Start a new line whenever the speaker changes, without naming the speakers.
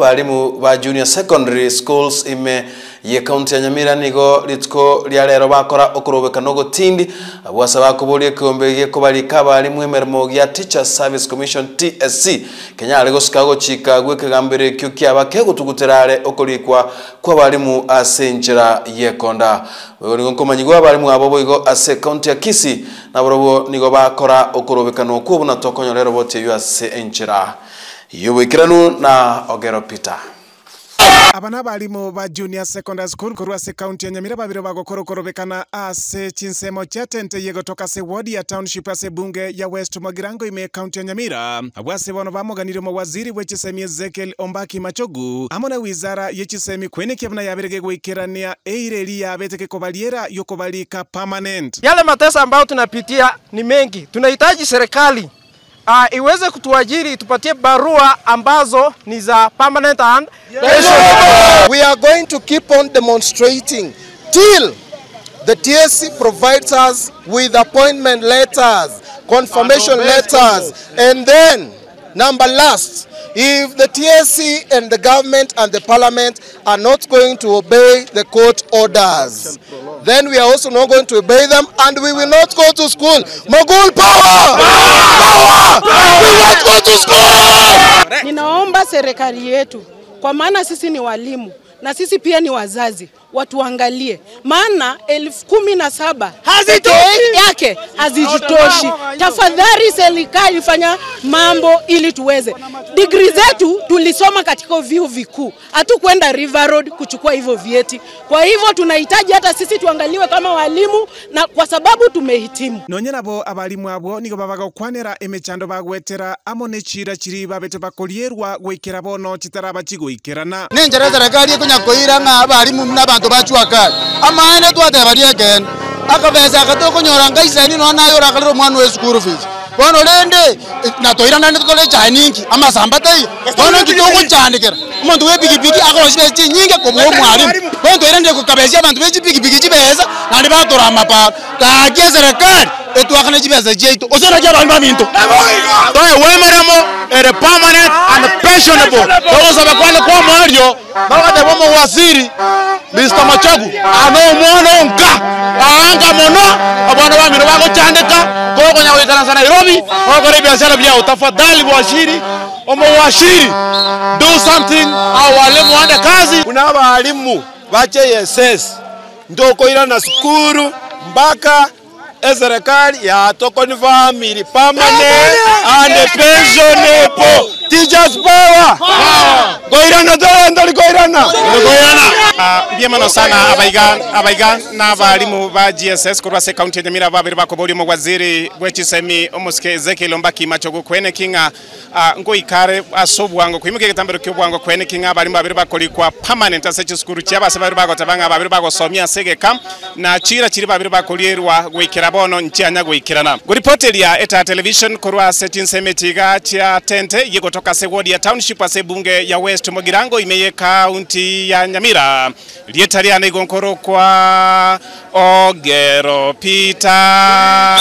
balimu ba junior secondary schools ime ye county ya nyamira nigo rituko ria rero bakora okorobekana ogotindi abwasa bakoboria ekiombe giekobarika abalimu emeremo gia teacher service commission tsc kenya are gosika gochika gwekegambero kyo kiaba kegotugutera are okorikwa kwa abalimu ase enchera yekonda. Oyo nigo nkomanyigwa abalimu abo boigo ase county ya kisi naborobo nigo bakora okurubekano kubuna tokonyo tokonyorero boteyo ase enchera yobwikiranu na ogero peter
aba ni abarimu ba junior secondary school korwa se county ya nyamira babire bagokorokorobekana ase chinsemo chia gotoka se wodi ya township ase bunge ya west mogirango ime county ya nyamira. Abo ase bono bamoganire mo waziri bwechisemi ezekiel ombaki machogu. Amo na wizara yechisemi kwenekia buna yabire gegwikirania eireri yabeteke kobaliera yokobalika permanent.
Yale matesa ambayo tunapitia ni mengi. Tunahitaji serikali uh, iweze kutuajiri, tupatie barua ambazo ni za permanent and
We are going to keep on demonstrating till the TSC provides us with appointment letters, confirmation letters, and then, number last, if the TSC and the government and the parliament are not going to obey the court orders, then we are also not going to obey them and we will not go to school. Mogul power! Power! We won't go to school!
Ninaomba serikali yetu, kwa maana sisi ni walimu na sisi pia ni wazazi, watuangalie, maana elfu kumi na saba hazitoshi yake hazitoshi. Tafadhali serikali fanya mambo ili tuweze. Digri zetu tulisoma katika vyuo vikuu, hatukwenda River Road kuchukua hivyo vyeti. Kwa hivyo tunahitaji hata sisi tuangaliwe kama walimu, na kwa sababu tumehitimu.
nonye nabo abalimu abo nigo babagokwanera emechando bagwetera amo ne chira chiri babete bakorierwa gwikira bono chitaraba chigwikirana
ninjera serikali ekunya koira ng'a abarimu n'abantu to bachua kat amane twatebaria ken akabesa gatokhonyora nkaisani nonayora khalira omwana we school fees bono rende natoiranani tukole chaningi amasamba taiyo bono ngitokhuchanikira omondu we pikipiki akhosibesa chinyingi kobwa omwalimu bono toiranire kukabesia abandu be chipikipiki chibesa nandi batora amaparo takia serikali etwakhana chibesa chaitu osona chiabandu babinto
toe wemeremo ere permanent and pensionable togosaba kwane kwa mwario waziri Mr. Machogu ano mwono nka aanga mono abana bamiro nyawe kogonya sana Nairobi ogore sana byao tafadhali bwashiri omo washiri do something au walimu muanda kazi
kuna walimu wa JSS ndokoira na sukuru mpaka eserikali family permanent and pensionable teachers power. Koirana tolendoli koirana
byemano sana abaiga abaiga n'abalimu ba GSS kurwa se county ya Nyamira babiri bakobori mu waziri bwechisemi omusike Ezekiel Ombaki machogo kwene kinga uh, ngo ikare asobwango kwimuke kitambiro kyobwango kwene kinga abalimu babiri bakolikwa permanent ase chiskuru chia base babiri bagotabanga babiri bagosomia segeka na chira chiri babiri bakolierwa gwikira bono nchianya gwikirana. Ya eta television kurwa se chinseme chiga chia tente yigotoka se ward ya township ase bunge ya West Mogirango imeye county ya Nyamira lietaria na igonkoro kwa Ogero Peter